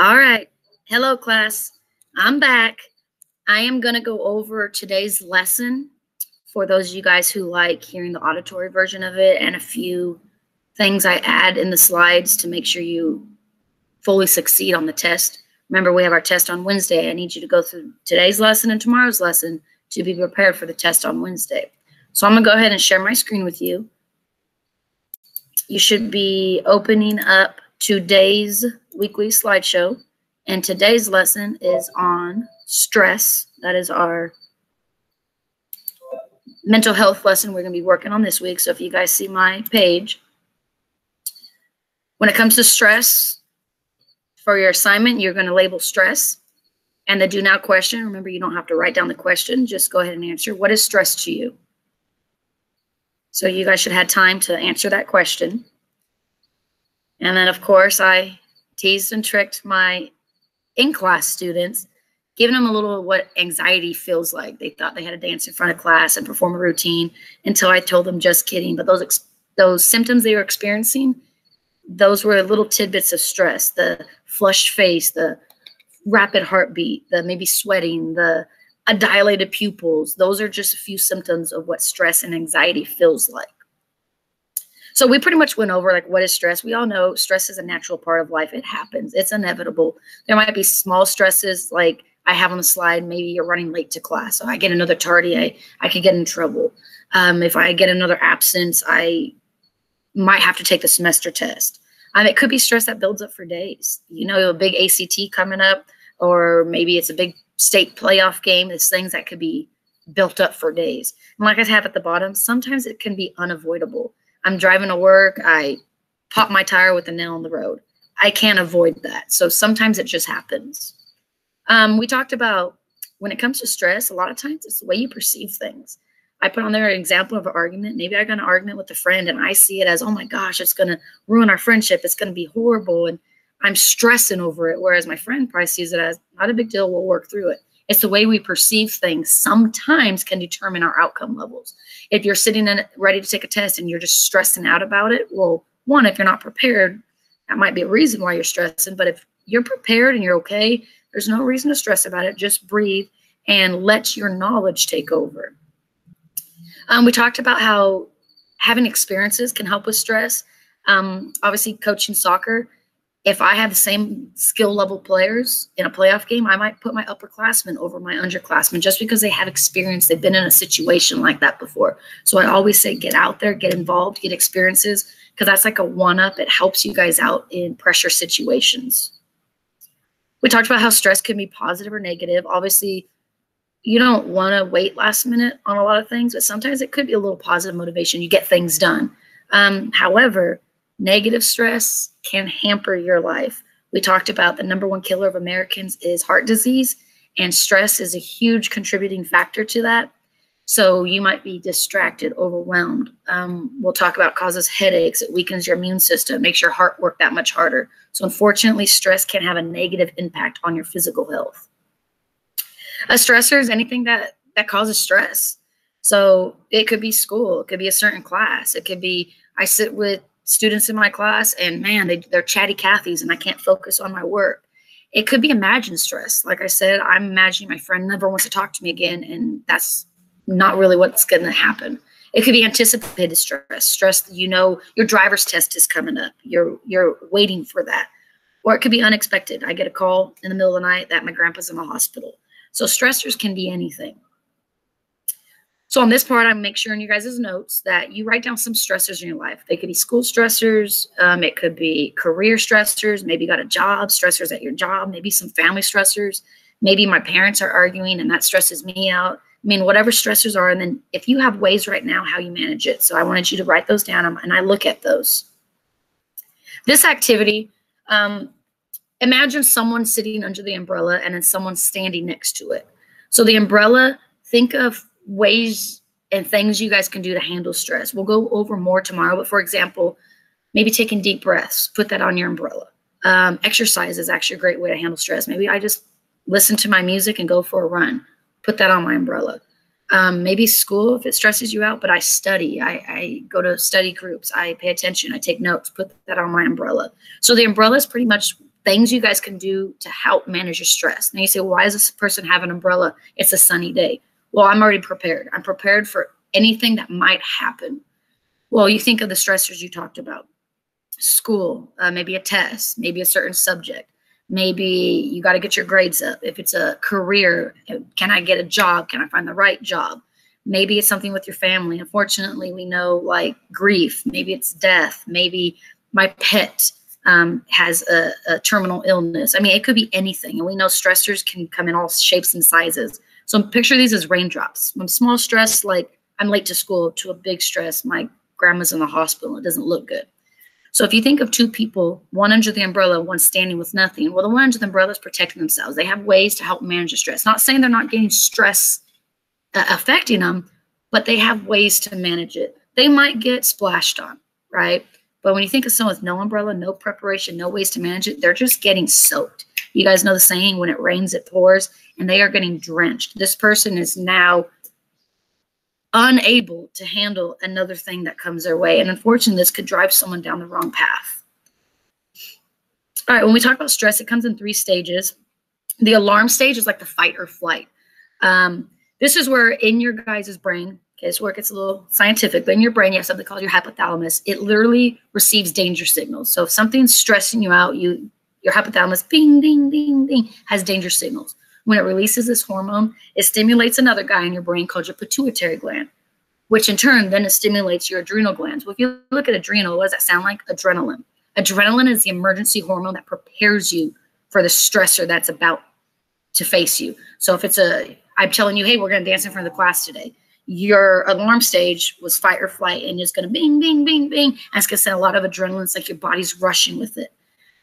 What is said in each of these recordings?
All right. Hello, class. I'm back. I am going to go over today's lesson for those of you guys who like hearing the auditory version of it and a few things I add in the slides to make sure you fully succeed on the test. Remember, we have our test on Wednesday. I need you to go through today's lesson and tomorrow's lesson to be prepared for the test on Wednesday. So I'm going to go ahead and share my screen with you. You should be opening up today's weekly slideshow. And today's lesson is on stress. That is our mental health lesson we're going to be working on this week. So if you guys see my page, when it comes to stress, for your assignment, you're going to label stress. And the do now question, remember, you don't have to write down the question. Just go ahead and answer. What is stress to you? So you guys should have time to answer that question. And then, of course, I teased and tricked my in-class students, giving them a little what anxiety feels like. They thought they had to dance in front of class and perform a routine until I told them just kidding. But those those symptoms they were experiencing, those were little tidbits of stress, the flushed face, the rapid heartbeat, the maybe sweating, the dilated pupils. Those are just a few symptoms of what stress and anxiety feels like. So we pretty much went over like what is stress. We all know stress is a natural part of life. It happens. It's inevitable. There might be small stresses like I have on the slide. Maybe you're running late to class. So I get another tardy. I, I could get in trouble. Um, if I get another absence, I might have to take the semester test. Um, it could be stress that builds up for days. You know, a big ACT coming up, or maybe it's a big state playoff game. It's things that could be built up for days. And like I have at the bottom, sometimes it can be unavoidable. I'm driving to work, I pop my tire with a nail in the road. I can't avoid that. So sometimes it just happens. Um, we talked about when it comes to stress, a lot of times it's the way you perceive things. I put on there an example of an argument. Maybe I got an argument with a friend and I see it as, oh my gosh, it's going to ruin our friendship. It's going to be horrible. And I'm stressing over it. Whereas my friend probably sees it as not a big deal. We'll work through it. It's the way we perceive things sometimes can determine our outcome levels. If you're sitting in ready to take a test and you're just stressing out about it, well, one, if you're not prepared, that might be a reason why you're stressing. But if you're prepared and you're okay, there's no reason to stress about it. Just breathe and let your knowledge take over. Um, we talked about how having experiences can help with stress. Um, obviously, coaching soccer, if I have the same skill level players in a playoff game, I might put my upperclassmen over my underclassmen just because they have experience. They've been in a situation like that before. So I always say get out there, get involved, get experiences, because that's like a one up. It helps you guys out in pressure situations. We talked about how stress can be positive or negative. Obviously, you don't want to wait last minute on a lot of things, but sometimes it could be a little positive motivation. You get things done. Um, however, Negative stress can hamper your life. We talked about the number one killer of Americans is heart disease, and stress is a huge contributing factor to that. So you might be distracted, overwhelmed. Um, we'll talk about causes headaches. It weakens your immune system, makes your heart work that much harder. So unfortunately, stress can have a negative impact on your physical health. A stressor is anything that that causes stress. So it could be school, it could be a certain class, it could be I sit with students in my class and man they, they're chatty cathys and i can't focus on my work. It could be imagined stress. Like i said i'm imagining my friend never wants to talk to me again and that's not really what's going to happen. It could be anticipated stress stress you know your driver's test is coming up. You're you're waiting for that. Or it could be unexpected. I get a call in the middle of the night that my grandpa's in the hospital. So stressors can be anything so on this part, I make sure in your guys' notes that you write down some stressors in your life. They could be school stressors. Um, it could be career stressors. Maybe you got a job, stressors at your job. Maybe some family stressors. Maybe my parents are arguing and that stresses me out. I mean, whatever stressors are. And then if you have ways right now how you manage it. So I wanted you to write those down and I look at those. This activity, um, imagine someone sitting under the umbrella and then someone standing next to it. So the umbrella, think of ways and things you guys can do to handle stress. We'll go over more tomorrow, but for example, maybe taking deep breaths, put that on your umbrella. Um, exercise is actually a great way to handle stress. Maybe I just listen to my music and go for a run, put that on my umbrella. Um, maybe school if it stresses you out, but I study. I, I go to study groups. I pay attention. I take notes, put that on my umbrella. So the umbrella is pretty much things you guys can do to help manage your stress. Now you say, why does this person have an umbrella? It's a sunny day. Well, I'm already prepared. I'm prepared for anything that might happen. Well, you think of the stressors you talked about school, uh, maybe a test, maybe a certain subject. Maybe you got to get your grades up. If it's a career, can I get a job? Can I find the right job? Maybe it's something with your family. Unfortunately, we know like grief, maybe it's death, maybe my pet um, has a, a, terminal illness. I mean, it could be anything. And we know stressors can come in all shapes and sizes. So picture these as raindrops. From small stress, like I'm late to school, to a big stress, my grandma's in the hospital. It doesn't look good. So if you think of two people, one under the umbrella, one standing with nothing, well, the one under the umbrella is protecting themselves. They have ways to help manage the stress. Not saying they're not getting stress uh, affecting them, but they have ways to manage it. They might get splashed on, right? But when you think of someone with no umbrella, no preparation, no ways to manage it, they're just getting soaked. You guys know the saying, when it rains, it pours, and they are getting drenched. This person is now unable to handle another thing that comes their way. And unfortunately, this could drive someone down the wrong path. All right, when we talk about stress, it comes in three stages. The alarm stage is like the fight or flight. Um, this is where in your guys' brain, okay, this it gets a little scientific, but in your brain, you have something called your hypothalamus. It literally receives danger signals. So if something's stressing you out, you your hypothalamus, ding, ding, ding, ding, has danger signals. When it releases this hormone, it stimulates another guy in your brain called your pituitary gland, which in turn then it stimulates your adrenal glands. Well, if you look at adrenal, what does that sound like? Adrenaline. Adrenaline is the emergency hormone that prepares you for the stressor that's about to face you. So if it's a, I'm telling you, hey, we're going to dance in front of the class today. Your alarm stage was fight or flight, and it's going to bing, bing, bing, bing. And it's going to send a lot of adrenaline. It's like your body's rushing with it.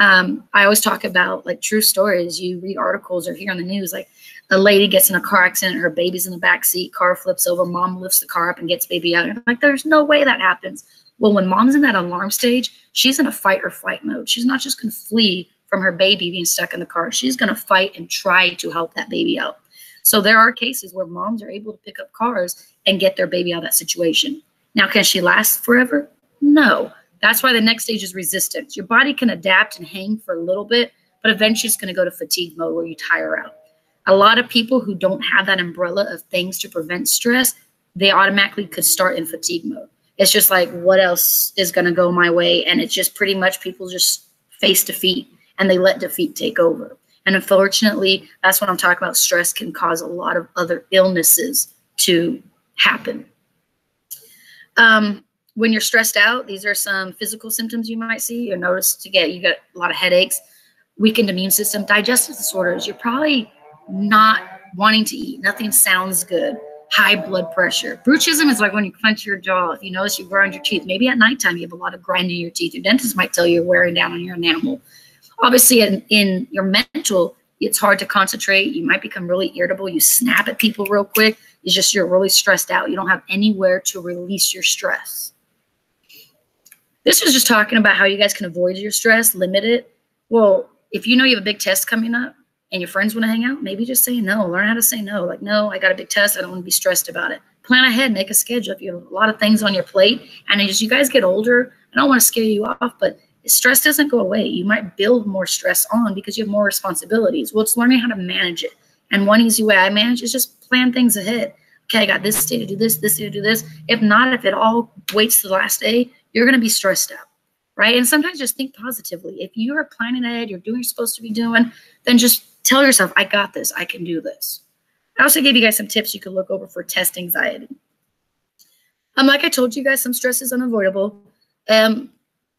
Um, I always talk about like true stories. You read articles or hear on the news, like a lady gets in a car accident, her baby's in the back seat, car flips over, mom lifts the car up and gets baby out. Like, there's no way that happens. Well, when mom's in that alarm stage, she's in a fight or flight mode. She's not just going to flee from her baby being stuck in the car. She's going to fight and try to help that baby out. So there are cases where moms are able to pick up cars and get their baby out of that situation. Now, can she last forever? No. That's why the next stage is resistance. Your body can adapt and hang for a little bit, but eventually it's going to go to fatigue mode where you tire out. A lot of people who don't have that umbrella of things to prevent stress, they automatically could start in fatigue mode. It's just like, what else is going to go my way? And it's just pretty much people just face defeat and they let defeat take over. And unfortunately, that's what I'm talking about. Stress can cause a lot of other illnesses to happen. Um, when you're stressed out, these are some physical symptoms you might see. You'll notice to get you get a lot of headaches, weakened immune system, digestive disorders. You're probably not wanting to eat. Nothing sounds good. High blood pressure. Bruxism is like when you clench your jaw. If you notice you grind your teeth, maybe at nighttime you have a lot of grinding your teeth. Your dentist might tell you you're wearing down on your enamel. Obviously, in, in your mental, it's hard to concentrate. You might become really irritable. You snap at people real quick. It's just you're really stressed out. You don't have anywhere to release your stress. This was just talking about how you guys can avoid your stress, limit it. Well, if you know you have a big test coming up and your friends want to hang out, maybe just say no. Learn how to say no. Like, no, I got a big test. I don't want to be stressed about it. Plan ahead, make a schedule. If you have a lot of things on your plate, and as you guys get older, I don't want to scare you off, but stress doesn't go away. You might build more stress on because you have more responsibilities. Well, it's learning how to manage it. And one easy way I manage is just plan things ahead. Okay, I got this day to do this, this day to do this. If not, if it all waits to the last day, you're going to be stressed out, right? And sometimes just think positively. If you are planning ahead, you're doing what you're supposed to be doing, then just tell yourself, I got this, I can do this. I also gave you guys some tips you could look over for test anxiety. Um, like I told you guys, some stress is unavoidable. Um,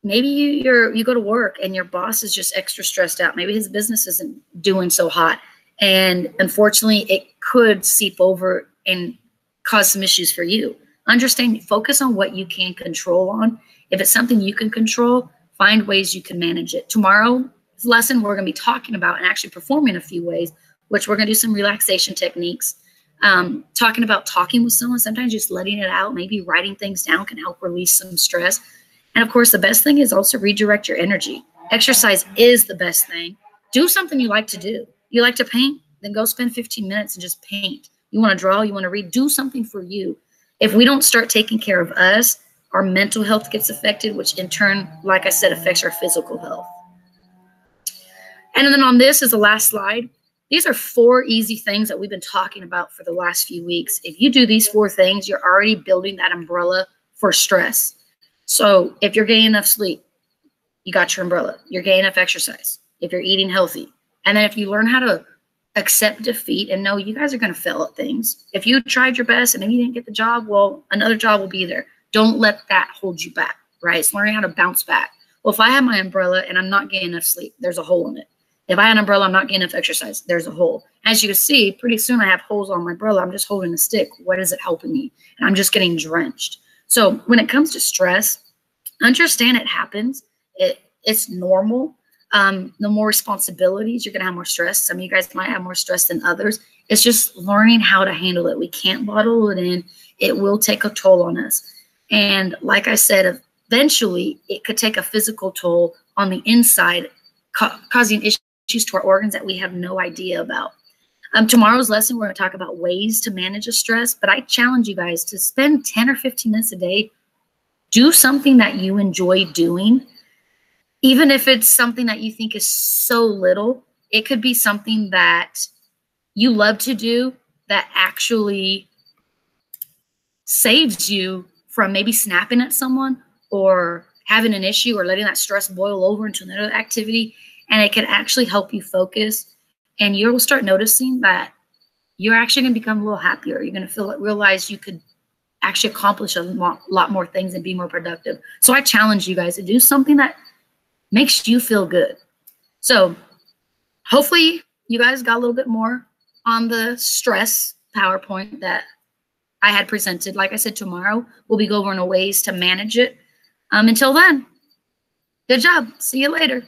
maybe you you're you go to work and your boss is just extra stressed out. Maybe his business isn't doing so hot, and unfortunately, it could seep over and cause some issues for you understand focus on what you can control on. If it's something you can control find ways you can manage it. Tomorrow's lesson we're going to be talking about and actually performing a few ways which we're going to do some relaxation techniques. Um, talking about talking with someone sometimes just letting it out maybe writing things down can help release some stress. And of course the best thing is also redirect your energy. Exercise is the best thing. Do something you like to do. You like to paint? Then go spend 15 minutes and just paint. You want to draw? You want to read? Do something for you if we don't start taking care of us, our mental health gets affected, which in turn, like I said, affects our physical health. And then on this is the last slide. These are four easy things that we've been talking about for the last few weeks. If you do these four things, you're already building that umbrella for stress. So if you're getting enough sleep, you got your umbrella. You're getting enough exercise. If you're eating healthy. And then if you learn how to accept defeat and know you guys are going to fail at things. If you tried your best and maybe you didn't get the job, well, another job will be there. Don't let that hold you back, right? It's learning how to bounce back. Well, if I have my umbrella and I'm not getting enough sleep, there's a hole in it. If I have an umbrella, I'm not getting enough exercise, there's a hole. As you can see, pretty soon I have holes on my umbrella. I'm just holding a stick. What is it helping me? And I'm just getting drenched. So when it comes to stress, understand it happens. It it's normal um, the more responsibilities, you're going to have more stress. Some of you guys might have more stress than others. It's just learning how to handle it. We can't bottle it in. It will take a toll on us. And like I said, eventually it could take a physical toll on the inside, ca causing issues to our organs that we have no idea about. Um, tomorrow's lesson, we're going to talk about ways to manage a stress, but I challenge you guys to spend 10 or 15 minutes a day. Do something that you enjoy doing even if it's something that you think is so little, it could be something that you love to do that actually saves you from maybe snapping at someone or having an issue or letting that stress boil over into another activity. And it can actually help you focus. And you'll start noticing that you're actually going to become a little happier. You're going to feel realize you could actually accomplish a lot more things and be more productive. So I challenge you guys to do something that makes you feel good. So hopefully you guys got a little bit more on the stress PowerPoint that I had presented. Like I said, tomorrow we'll be going over ways to manage it. Um, until then, good job. See you later.